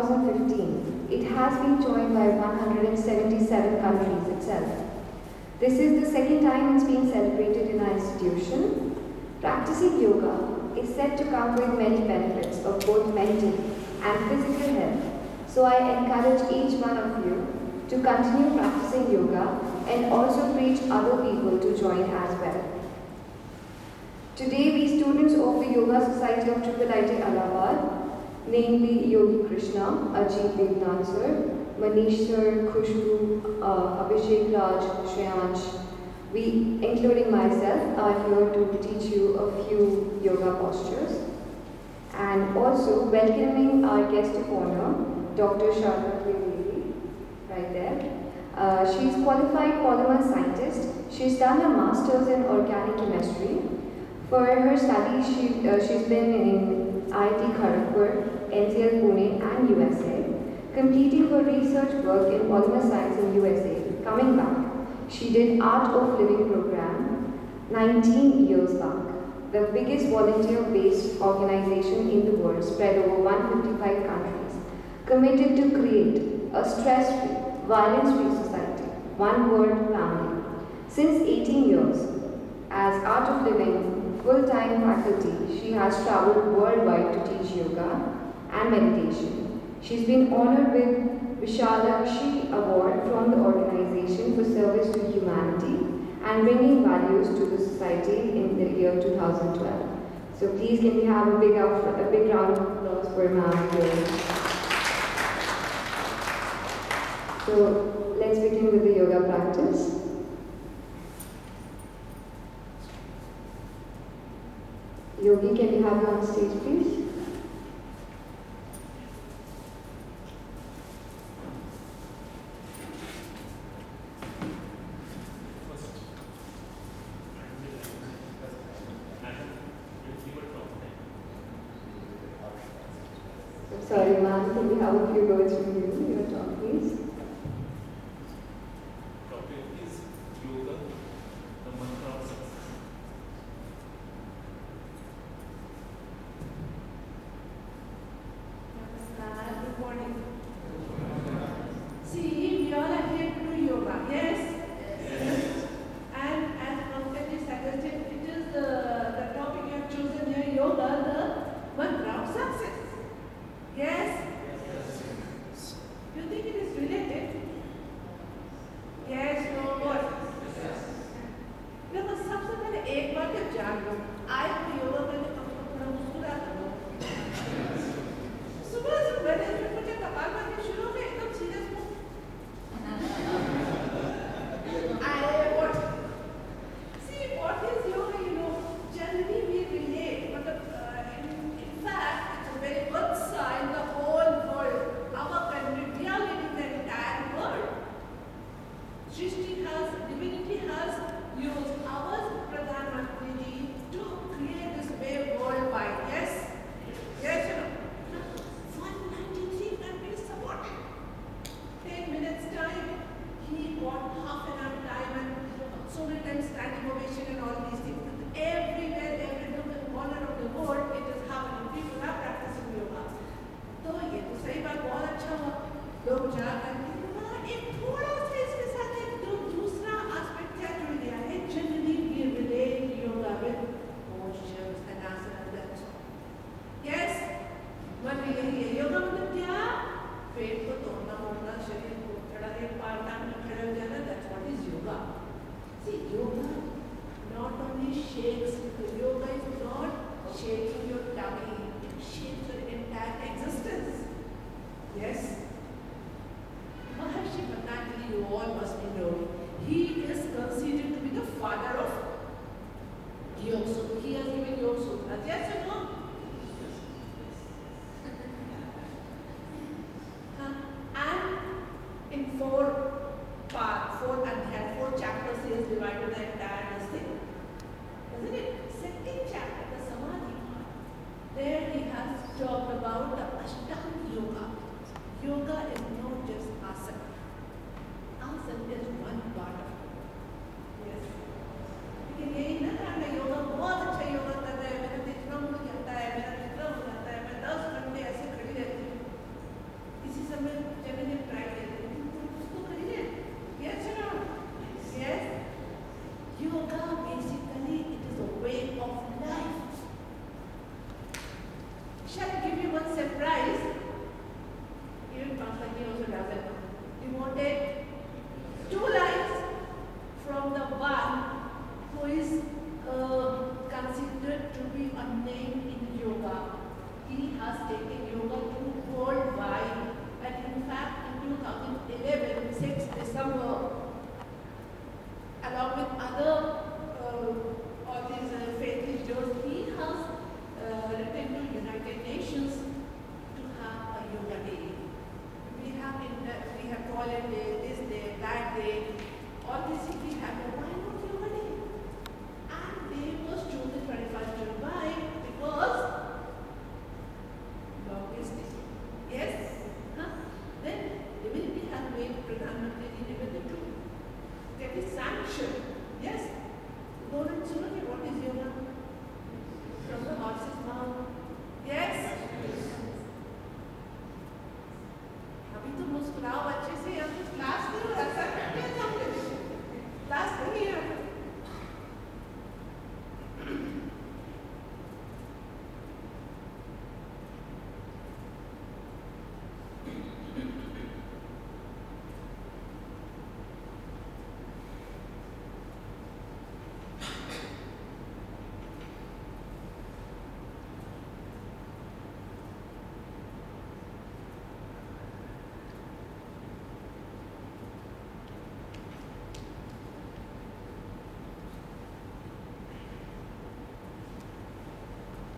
2015, it has been joined by 177 countries itself. This is the second time it's being celebrated in our institution. Practicing yoga is said to come with many benefits of both mental and physical health. So I encourage each one of you to continue practicing yoga and also preach other people to join as well. Today we students of the Yoga Society of Triple IT namely Yogi Krishna, Ajit Devnan sir, Manish sir, Khushbu, uh, Abhishek Raj, Shreyansh. We, including myself, are here to teach you a few yoga postures. And also welcoming our guest of honor, Dr. Sharma Trivedi, right there. Uh, she's qualified polymer scientist. She's done a master's in organic chemistry. For her studies, she, uh, she's been in IIT Kharagpur, NCL Pune and USA, completing her research work in polymer science in USA. Coming back, she did Art of Living program 19 years back, the biggest volunteer-based organization in the world spread over 155 countries, committed to create a stress-free, violence-free society, one world family. Since 18 years, as Art of Living full-time faculty, she has traveled worldwide to teach yoga and meditation. She's been honored with Vishalakshi Award from the organization for service to humanity and bringing values to the society in the year 2012. So please can we have a big, a big round of applause for ma'am So let's begin with the yoga practice. Yogi, can you have you on stage, please? I'm sorry, ma'am, can we have a few words from you, your talk, please? shakes yoga is not shaking your tummy, it shakes your entire existence. Yes? Maharshi Patanjali, you all must be knowing. He is considered to be the father of yoga. Sutra. He has given Yog Sutra. Yes or no? and in four parts, four and four chapters, he has divided the isn't it to